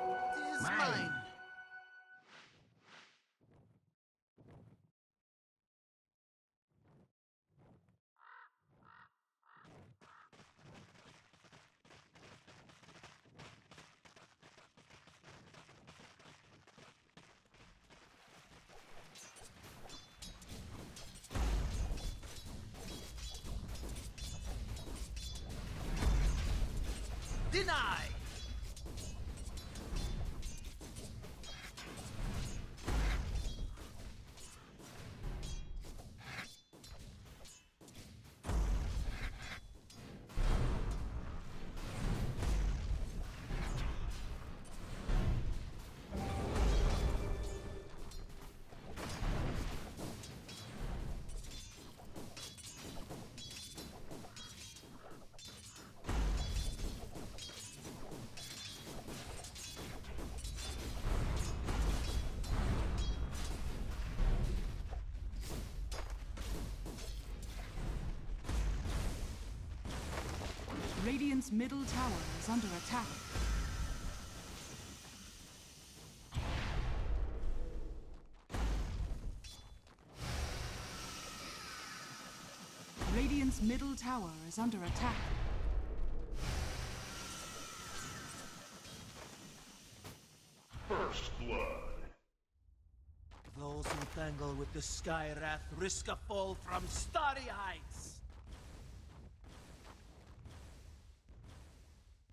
Thank you. Radiant's middle tower is under attack. Radiant's middle tower is under attack. First blood. Those who tangle with the Skywrath risk a fall from starry heights.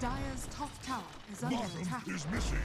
Dire's top tower is under attack. is missing.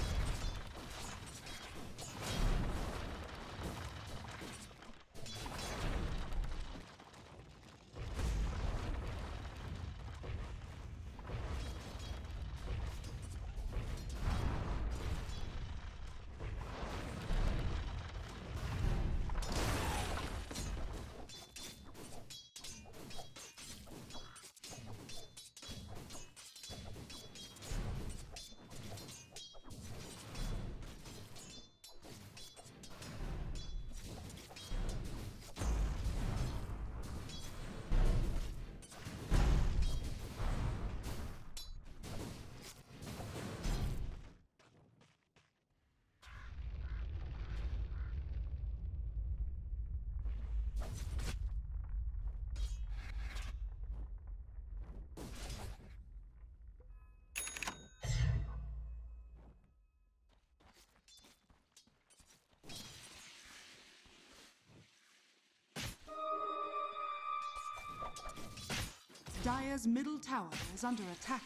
Dire's middle tower is under attack.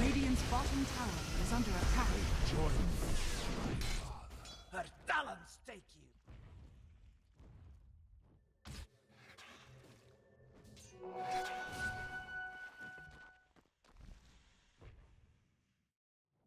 Radiant's bottom tower is under attack. Join Her talons take you.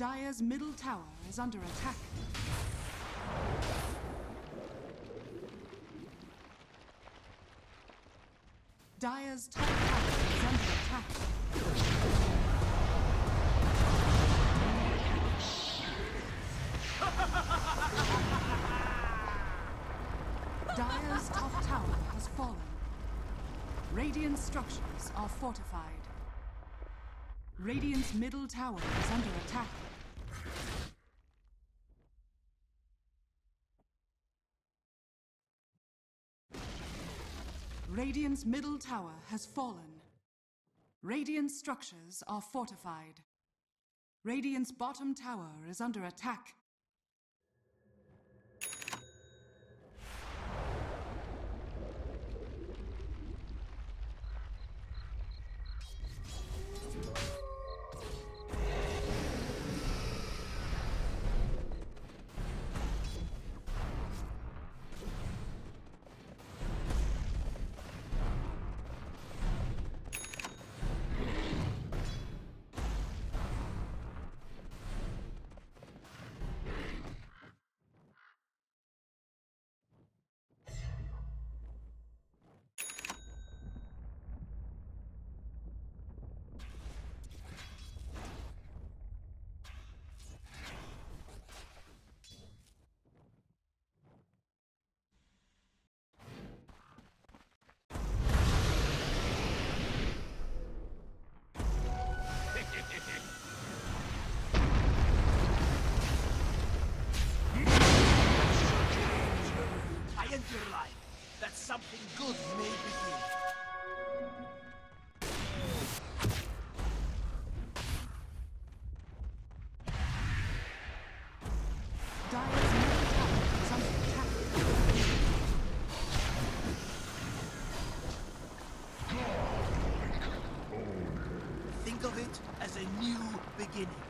Dire's middle tower is under attack. Dire's top tower is under attack. Dire's top tower has fallen. Radiant structures are fortified. Radiant's middle tower is under attack. Radiant's middle tower has fallen. Radiant structures are fortified. Radiant's bottom tower is under attack. Beginning.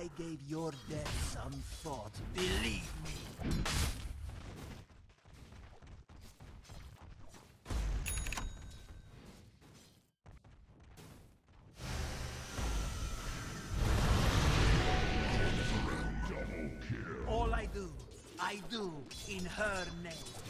I gave your death some thought, believe me. All I do, I do in her name.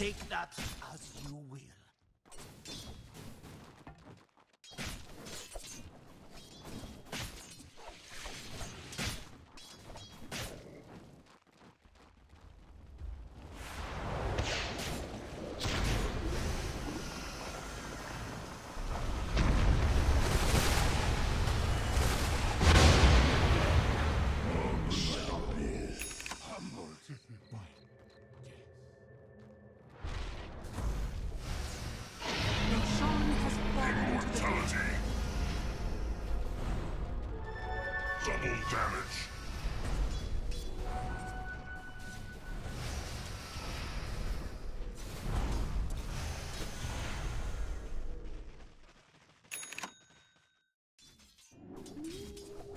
Take that as you will.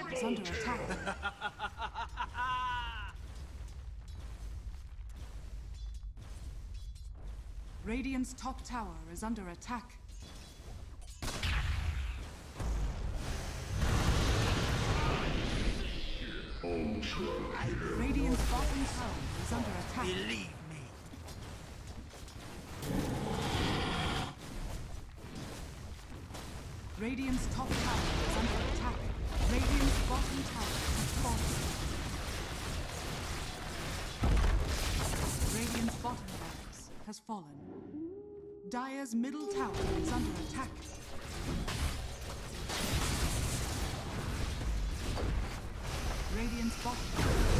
Tower is under attack. Radiant's top tower is under attack. Radiant's bottom tower is under attack. Believe me. Radiant's top tower is under attack. Radiant's bottom barracks has fallen. Dire's middle tower is under attack. Radiant's bottom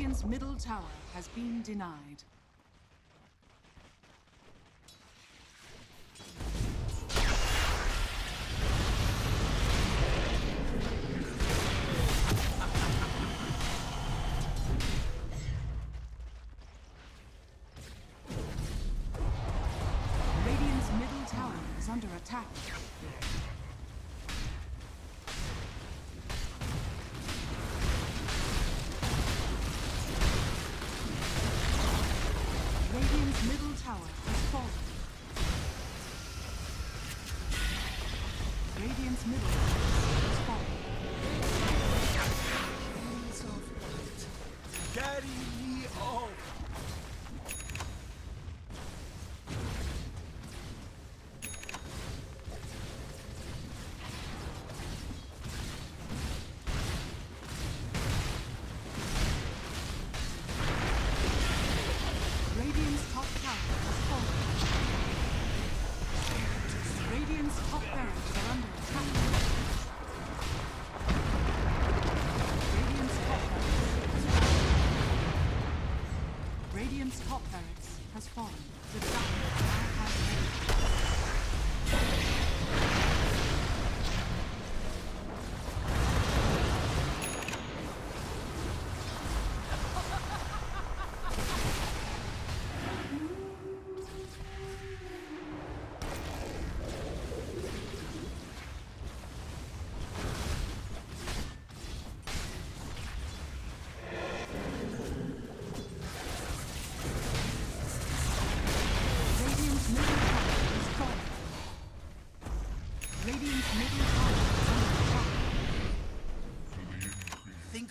Radiant's middle tower has been denied. Tower has fallen. Radiant's middle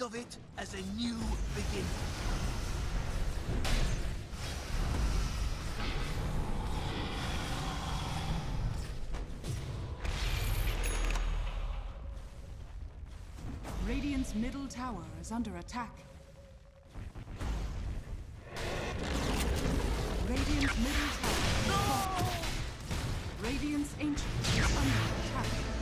of it as a new beginning. Radiant's middle tower is under attack. Radiant's middle tower has fallen. Radiant's ancient